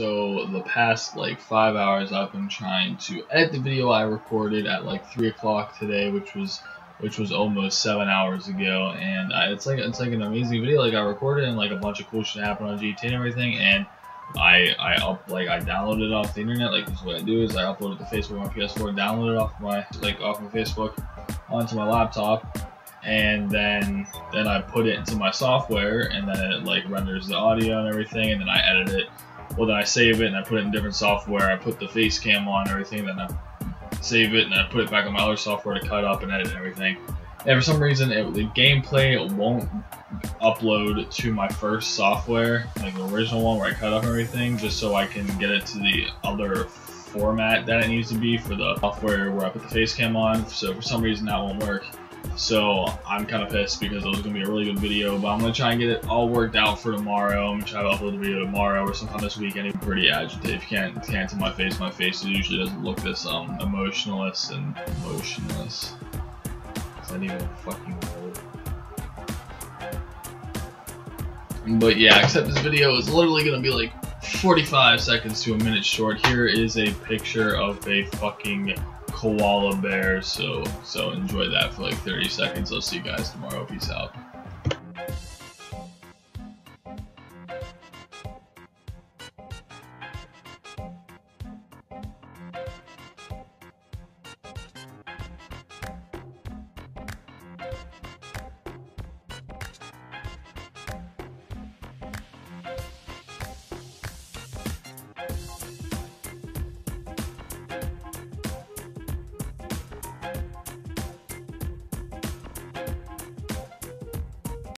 So the past like five hours, I've been trying to edit the video I recorded at like three o'clock today, which was which was almost seven hours ago, and I, it's like it's like an amazing video. Like I recorded and like a bunch of cool shit happened on GT and everything, and I I up like I downloaded it off the internet. Like this is what I do is I upload it to Facebook on PS4, download it off my like off my Facebook onto my laptop, and then then I put it into my software, and then it like renders the audio and everything, and then I edit it well then I save it and I put it in different software. I put the face cam on and everything, then I save it and I put it back on my other software to cut up and edit and everything. And for some reason, it, the gameplay won't upload to my first software, like the original one where I cut up everything, just so I can get it to the other format that it needs to be for the software where I put the face cam on. So for some reason that won't work. So I'm kind of pissed because it was going to be a really good video, but I'm going to try and get it all worked out for tomorrow. I'm going to try to upload the video tomorrow or sometime this weekend. I'm pretty agitated. If you can't, can't my face, my face usually doesn't look this um emotionless and emotionless. Is that even fucking word? But yeah, except this video is literally going to be like 45 seconds to a minute short. Here is a picture of a fucking koala bear. So so enjoy that for like 30 seconds. I'll see you guys tomorrow. Peace out.